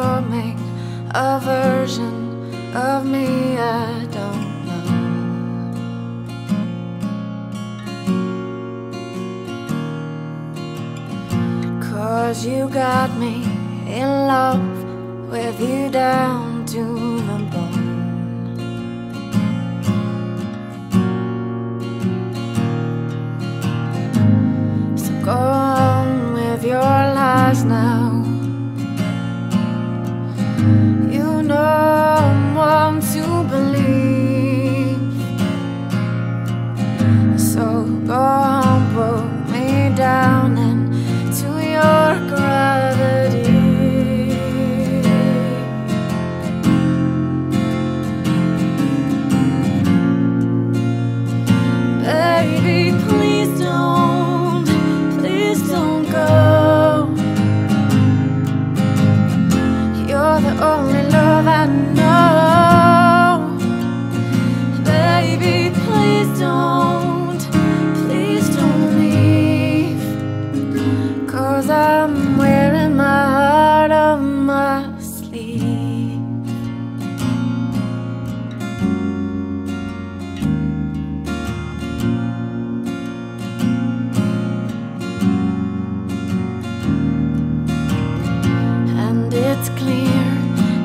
forming a version of me I don't know. Cause you got me in love with you down to the bone. And it's clear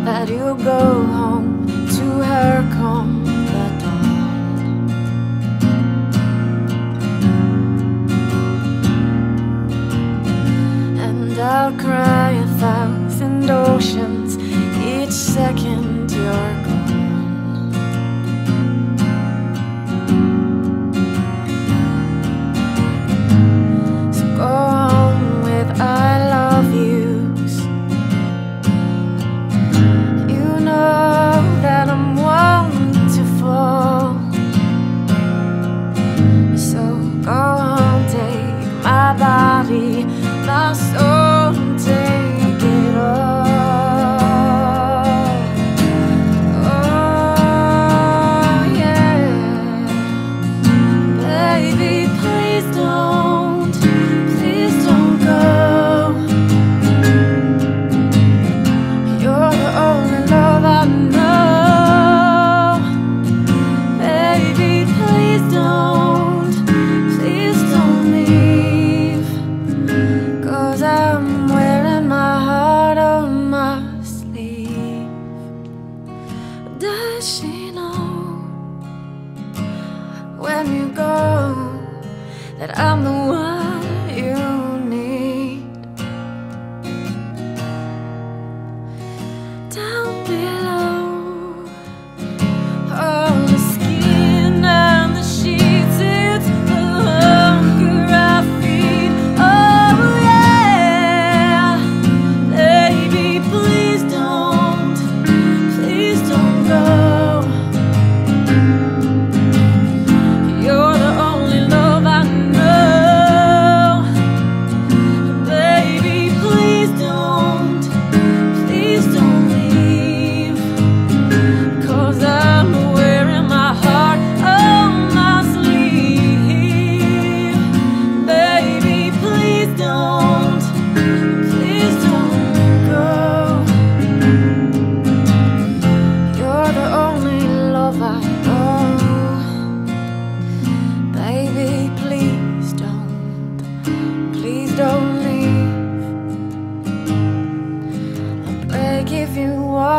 that you'll go home to her come the dawn. And I'll cry a thousand oceans each second.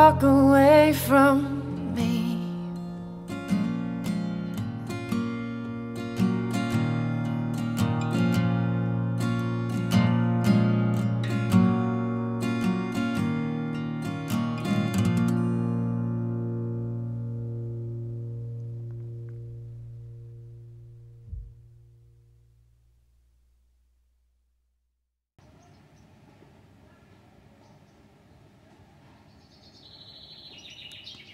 walk away from